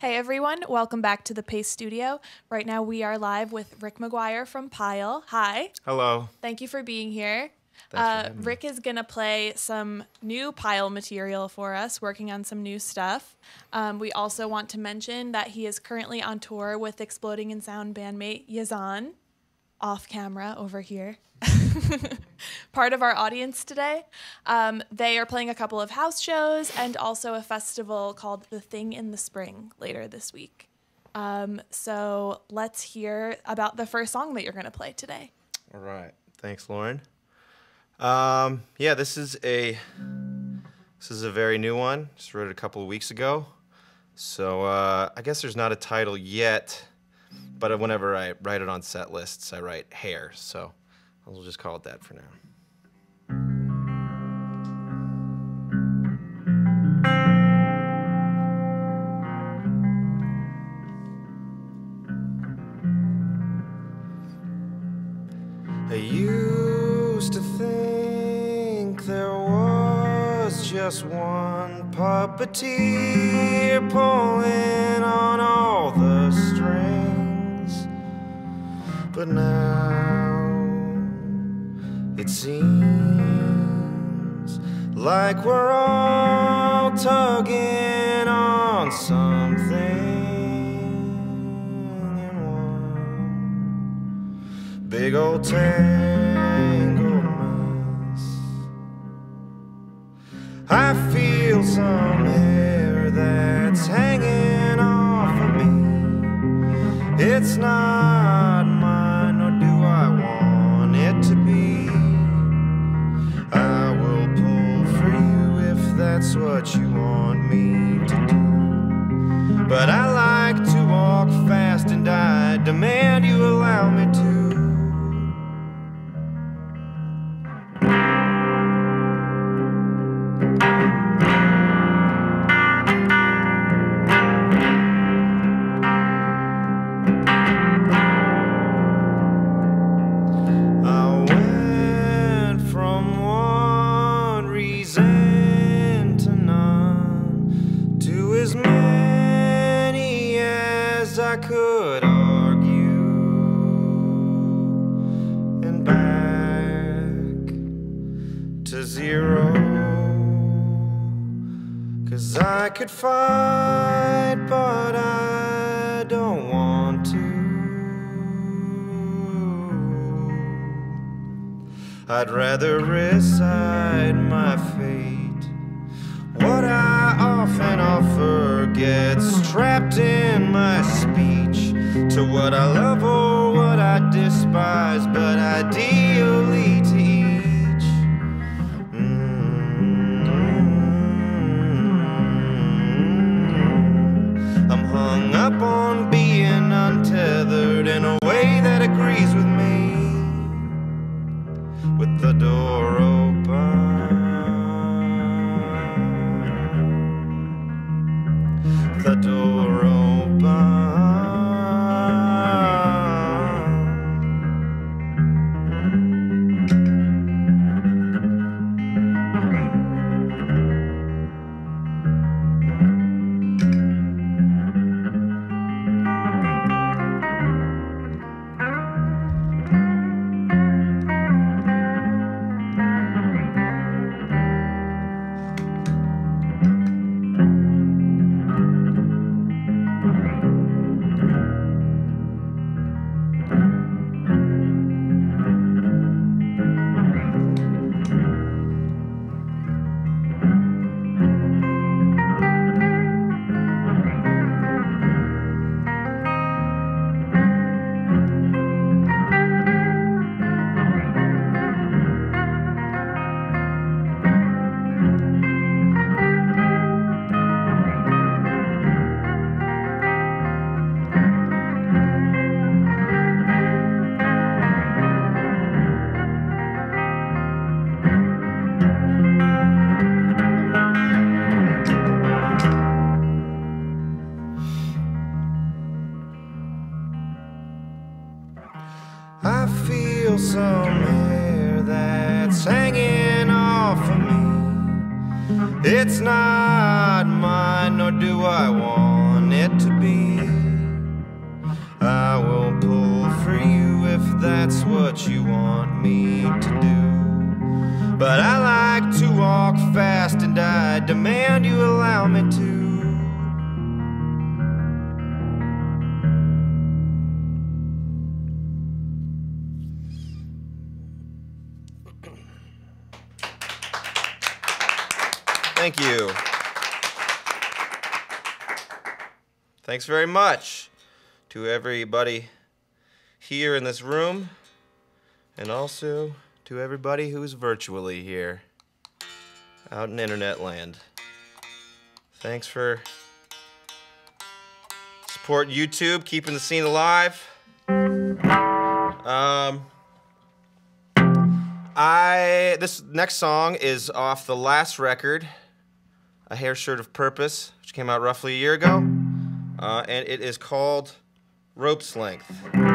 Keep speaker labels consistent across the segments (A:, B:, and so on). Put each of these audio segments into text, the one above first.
A: Hey everyone, welcome back to the Paste Studio. Right now we are live with Rick Maguire from Pile. Hi,
B: Hello.
A: thank you for being here.
B: For
A: Uh. Rick is going to play some new Pile material for us, working on some new stuff. Um, we also want to mention that he is currently on tour with Exploding in Sound bandmate Yazan, off camera over here. Part of our audience today. Um, they are playing a couple of house shows and also a festival called The Thing in the Spring later this week. Um, so let's hear about the first song that you're going to play today.
B: All right. Thanks, Lauren. Um, yeah, this is a this is a very new one. Just wrote it a couple of weeks ago. So uh, I guess there's not a title yet, but whenever I write it on set lists, I write hair. So I'll just call it that for now. I used to think there was just one puppeteer pulling on all the But now it seems like we're all tugging on something in one big old tangled mess. I feel some hair that's hanging off of me. It's not Cause I could fight, but I don't want to. I'd rather recite my fate. What I often offer gets trapped in my speech to what I love or what I despise, but ideally up on being untethered in I feel some hair that's hanging off of me. It's not mine, nor do I want it to be. I will pull for you if that's what you want me to do. But I like to walk fast and I demand you allow me to. Thank you. Thanks very much to everybody here in this room and also to everybody who's virtually here out in internet land. Thanks for support YouTube, keeping the scene alive. Um, I this next song is off the last record, A Hair Shirt of Purpose, which came out roughly a year ago, uh, and it is called Rope's Length.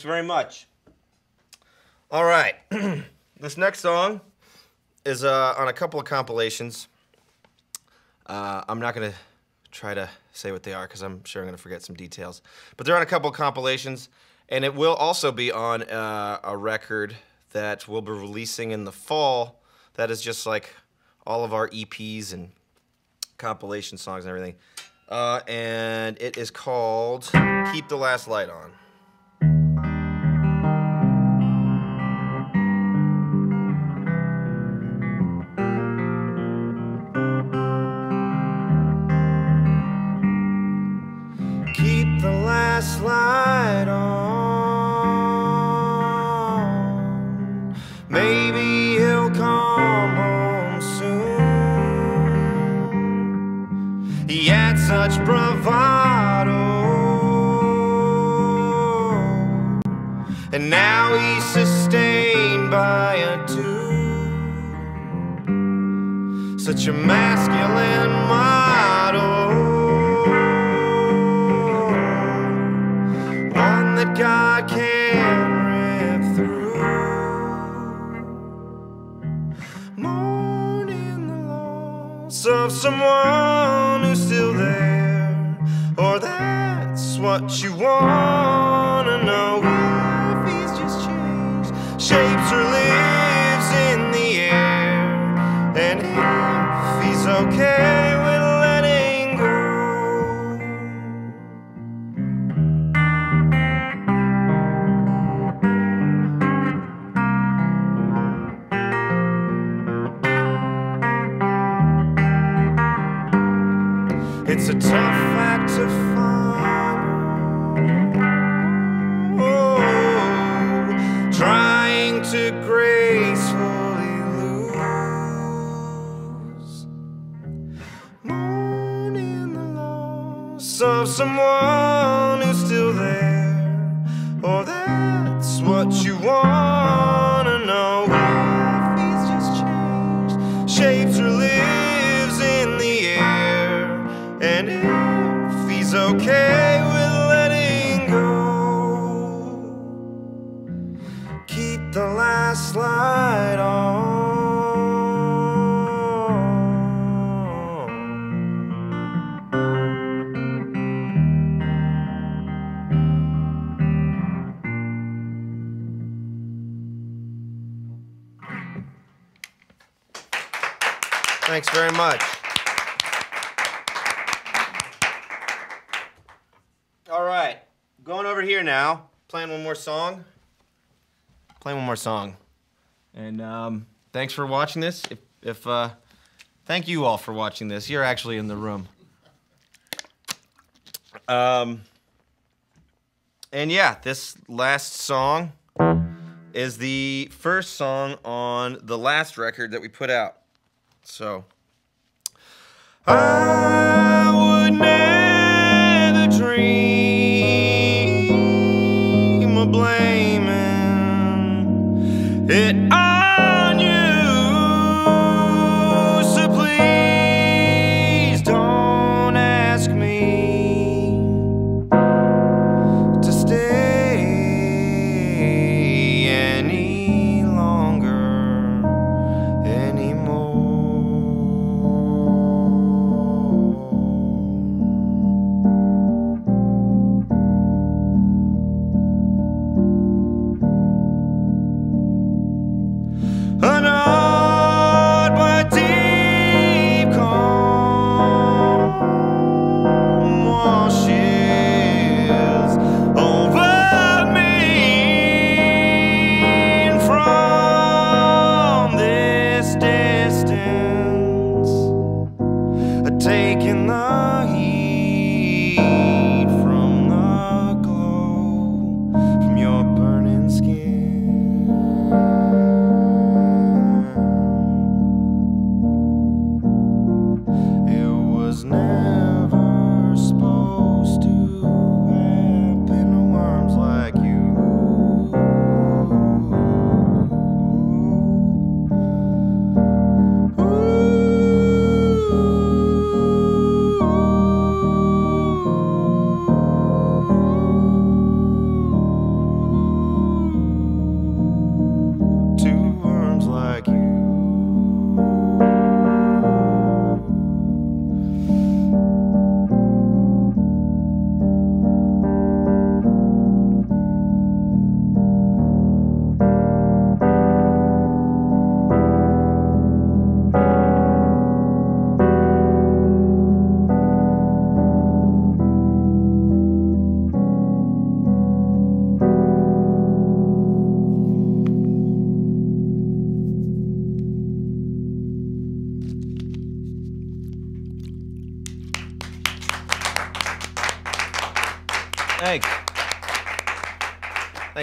B: Thanks very much. All right. this next song is uh, on a couple of compilations. Uh, I'm not going to try to say what they are because I'm sure I'm going to forget some details. But they're on a couple of compilations, and it will also be on uh, a record that we'll be releasing in the fall. That is just like all of our EPs and compilation songs and everything. Uh, and it is called Keep the Last Light On. Such a masculine model. one that God can rip through. Mourning the loss of someone who's still there, or that's what you wanna know. If he's just changed shapes or of someone who's still there. Or that's what you wanna know. If he's just changed shapes or lives in the air. And if he's okay with letting go, keep the last light Thanks very much. All right, going over here now, playing one more song. Playing one more song. And um, thanks for watching this. If, if uh, thank you all for watching this. You're actually in the room. Um, and yeah, this last song is the first song on the last record that we put out. So I would never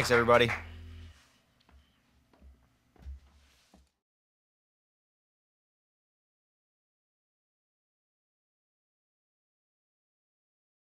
B: Thanks, everybody.